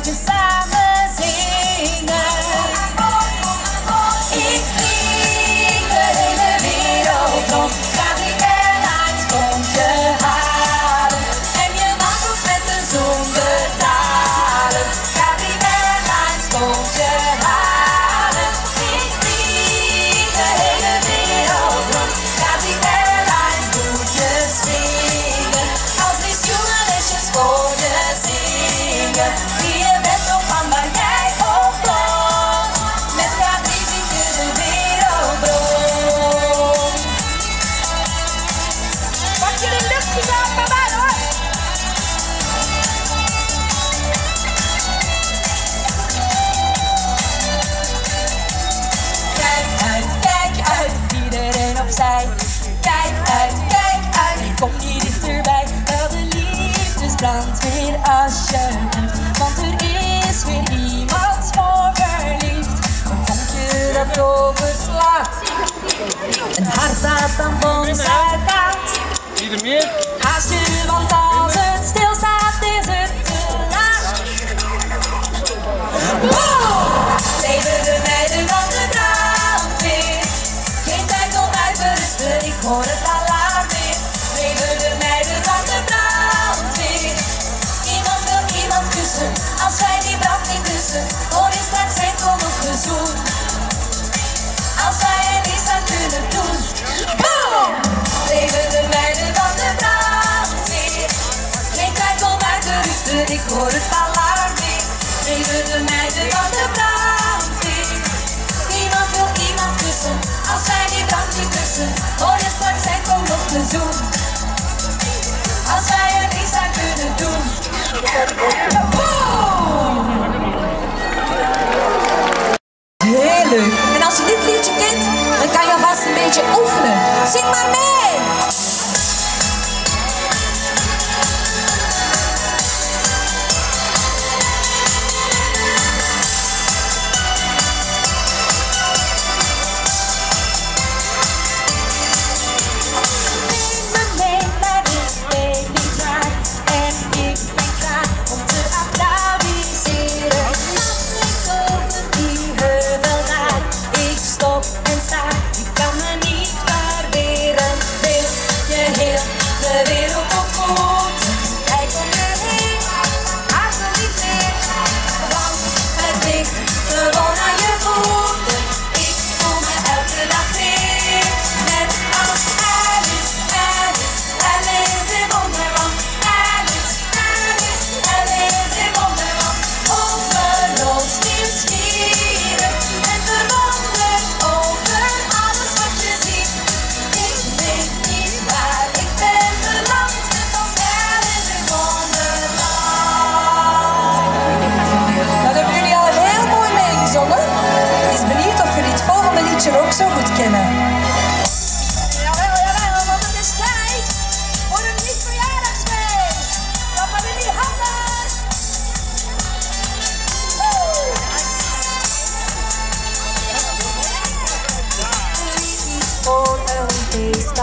necessário. Brand weer alsjeblieft. Want er is weer iemand voor overliefd. Een vonkje dat overslaat. Een hart dat dan ons uitgaat. Niet meer? Haast want ik hoor het alarm niet, Tegen de meiden van de brandweer. Niemand wil iemand kussen, als wij die brand niet kussen. Hoor je straks zijn kom op de zoen. Als wij er iets aan kunnen doen. Heel leuk. En als je dit liedje kent, dan kan je alvast een beetje oefenen. Zing maar.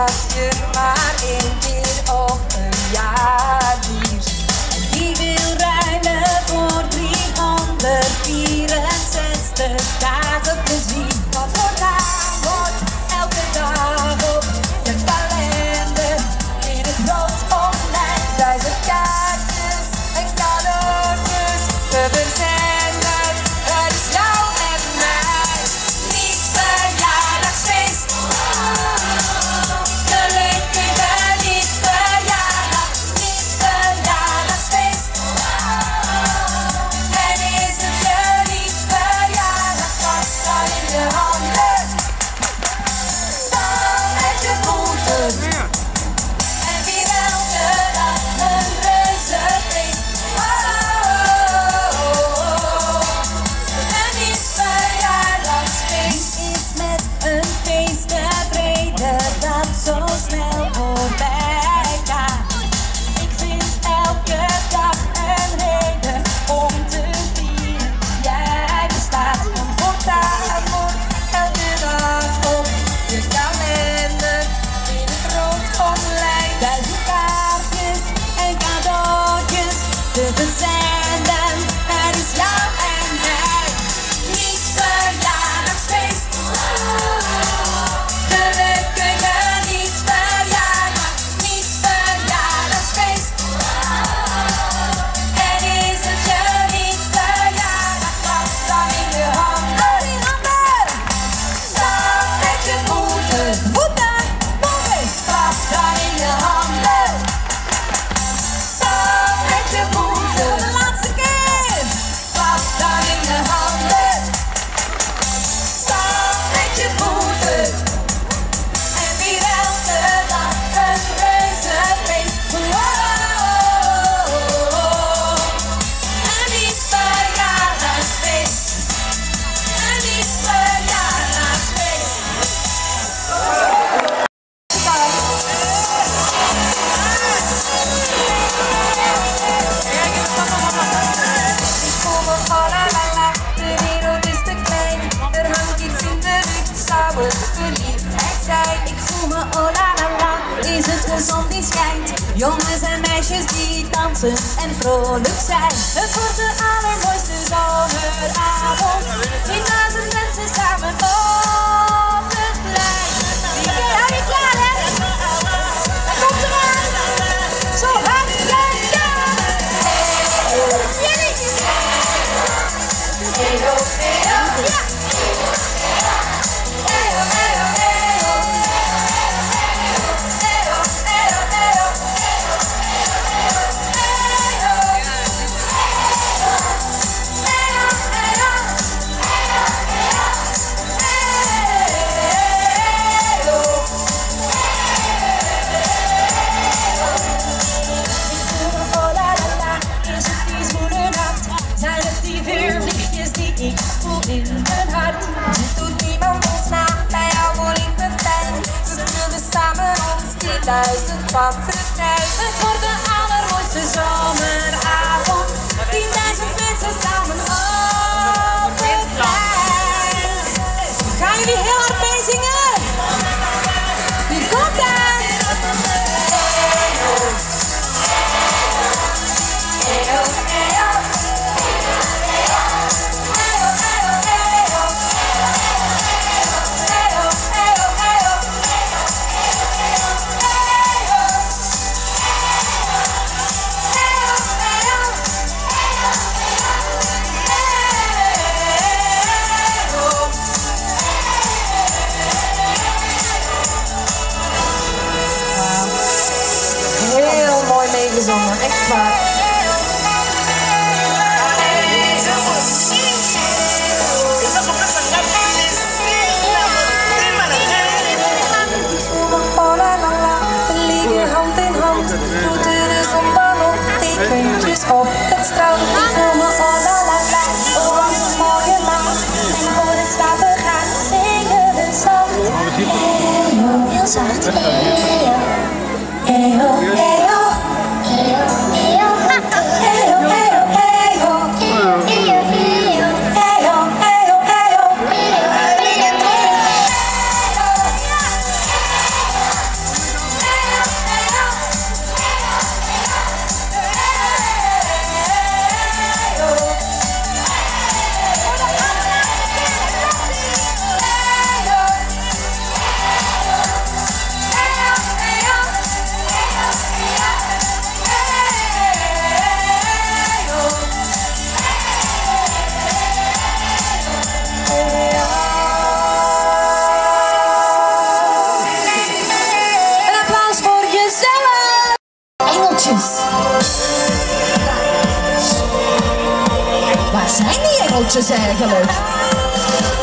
lost in my empty Jongens en meisjes die dansen en vrolijk zijn. Het wordt de allermooiste zomeravond. Tienduizend mensen samen. pop Ayo, ayo, ayo. Ultra Hello.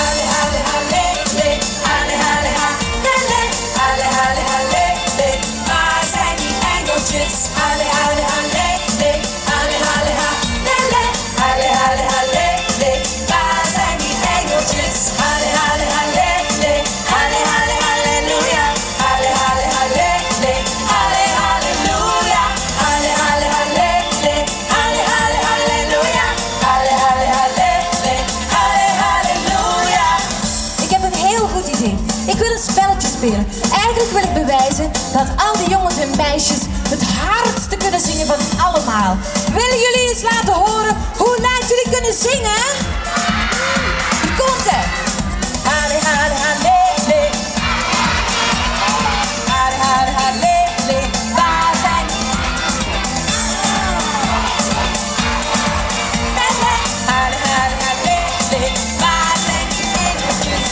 ale, ale, ale. meisjes het hardste kunnen zingen van allemaal. Willen jullie eens laten horen hoe laat jullie kunnen zingen? Hier komt het.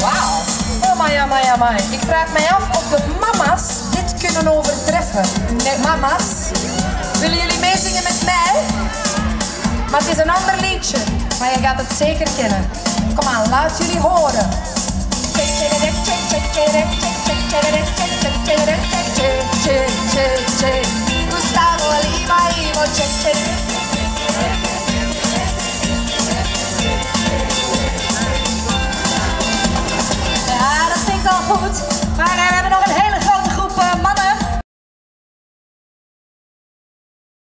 Wauw. Oh my Wow. my oh my. Ik vraag mij af of de mama's dit kunnen overtreffen met mama's. Willen jullie meezingen met mij? Maar het is een ander liedje, maar je gaat het zeker kennen. Kom aan, laat jullie horen. Gustavo Lima, Ivo, Ja, dat klinkt al goed, maar we hebben nog een hele